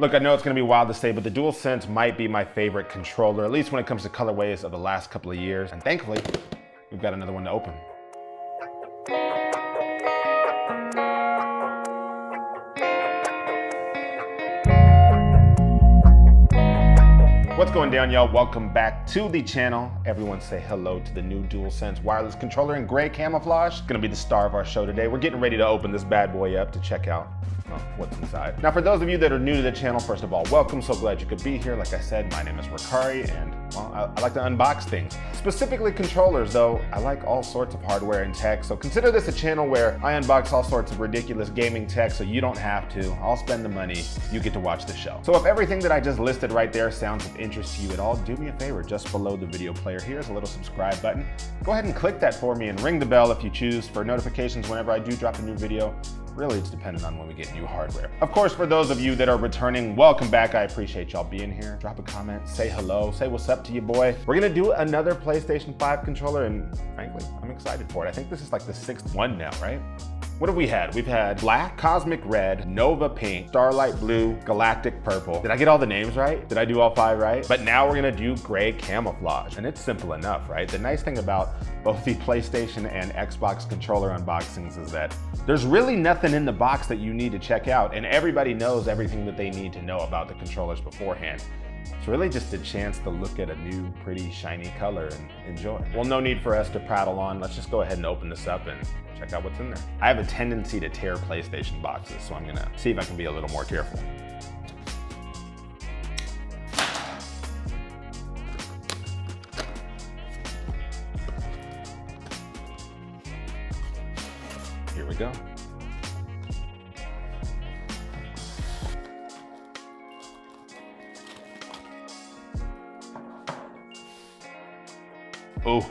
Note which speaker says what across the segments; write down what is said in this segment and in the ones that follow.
Speaker 1: Look, I know it's gonna be wild to say, but the DualSense might be my favorite controller, at least when it comes to colorways of the last couple of years. And thankfully, we've got another one to open. What's going down, y'all? Welcome back to the channel. Everyone say hello to the new DualSense wireless controller in gray camouflage. It's gonna be the star of our show today. We're getting ready to open this bad boy up to check out what's inside. Now, for those of you that are new to the channel, first of all, welcome. So glad you could be here. Like I said, my name is Rukari, and well, I, I like to unbox things. Specifically controllers, though, I like all sorts of hardware and tech. So consider this a channel where I unbox all sorts of ridiculous gaming tech so you don't have to. I'll spend the money, you get to watch the show. So if everything that I just listed right there sounds of interest to you at all, do me a favor, just below the video player, here's a little subscribe button. Go ahead and click that for me and ring the bell if you choose for notifications whenever I do drop a new video. Really, it's dependent on when we get new hardware. Of course, for those of you that are returning, welcome back. I appreciate y'all being here. Drop a comment, say hello, say what's up to you, boy. We're gonna do another PlayStation 5 controller, and frankly, I'm excited for it. I think this is like the sixth one now, right? What have we had? We've had black, cosmic red, nova pink, starlight blue, galactic purple. Did I get all the names right? Did I do all five right? But now we're gonna do gray camouflage, and it's simple enough, right? The nice thing about both the PlayStation and Xbox controller unboxings is that there's really nothing in the box that you need to check out, and everybody knows everything that they need to know about the controllers beforehand. It's really just a chance to look at a new, pretty, shiny color and enjoy. Well, no need for us to prattle on. Let's just go ahead and open this up and check out what's in there. I have a tendency to tear PlayStation boxes, so I'm gonna see if I can be a little more careful. Here we go. Oh,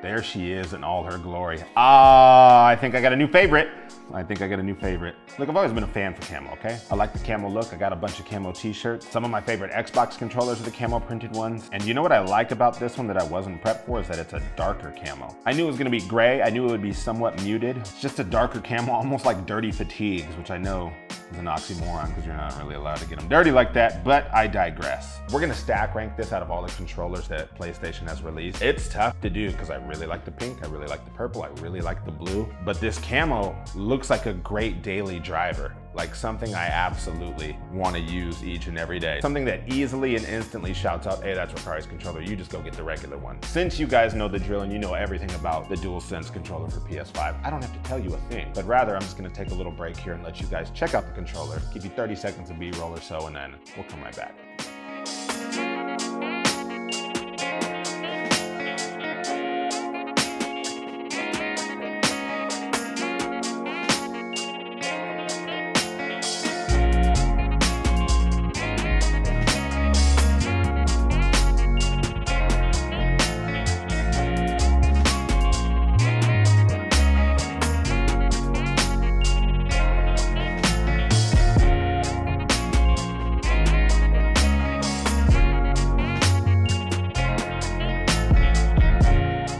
Speaker 1: there she is in all her glory. Ah, I think I got a new favorite. I think I got a new favorite. Look, I've always been a fan for camo, okay? I like the camo look. I got a bunch of camo t-shirts. Some of my favorite Xbox controllers are the camo printed ones. And you know what I like about this one that I wasn't prepped for is that it's a darker camo. I knew it was gonna be gray. I knew it would be somewhat muted. It's just a darker camo, almost like dirty fatigues, which I know is an oxymoron because you're not really allowed to get them dirty like that, but I digress. We're gonna stack rank this out of all the controllers that PlayStation has released. It's tough to do because I really like the pink, I really like the purple, I really like the blue, but this camo looks like a great daily driver like something I absolutely want to use each and every day. Something that easily and instantly shouts out, hey, that's Rukari's controller, you just go get the regular one. Since you guys know the drill and you know everything about the DualSense controller for PS5, I don't have to tell you a thing, but rather I'm just gonna take a little break here and let you guys check out the controller, give you 30 seconds of B-roll or so, and then we'll come right back.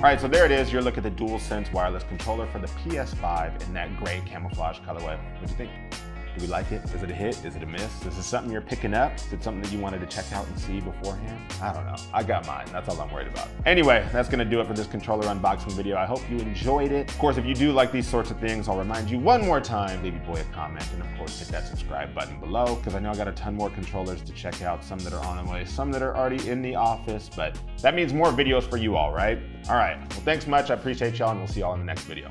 Speaker 1: All right, so there it is. You're looking at the DualSense wireless controller for the PS5 in that gray camouflage colorway. What do you think? Do we like it? Is it a hit? Is it a miss? Is this something you're picking up? Is it something that you wanted to check out and see beforehand? I don't know. I got mine. That's all I'm worried about. Anyway, that's gonna do it for this controller unboxing video. I hope you enjoyed it. Of course, if you do like these sorts of things, I'll remind you one more time, your boy a comment, and of course, hit that subscribe button below, because I know I got a ton more controllers to check out, some that are on the way, some that are already in the office, but that means more videos for you all, right? All right, well, thanks much. I appreciate y'all, and we'll see y'all in the next video.